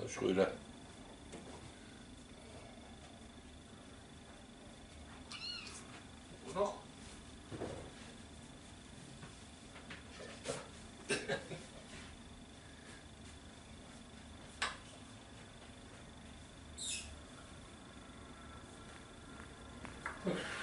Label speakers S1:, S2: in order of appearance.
S1: Herr Schröder.
S2: Noch?